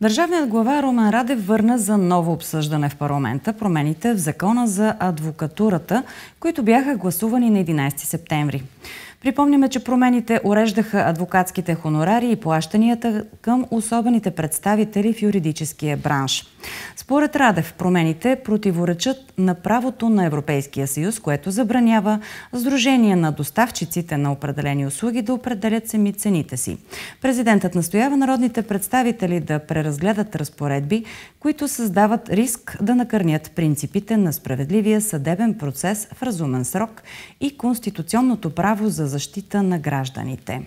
Държавният глава Румен Радев върна за ново обсъждане в парламента промените в закона за адвокатурата, които бяха гласувани на 11 септември. Припомняме, че промените уреждаха адвокатските хонорари и плащанията към особените представители в юридическия бранш. Според Радев, промените противоречат на правото на Европейския съюз, което забранява Сдружение на доставчиците на определени услуги да определят сами цените си. Президентът настоява народните представители да преразгледат разпоредби, които създават риск да накърнят принципите на справедливия съдебен процес в разумен срок и конституционното право за защита на гражданите.